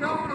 no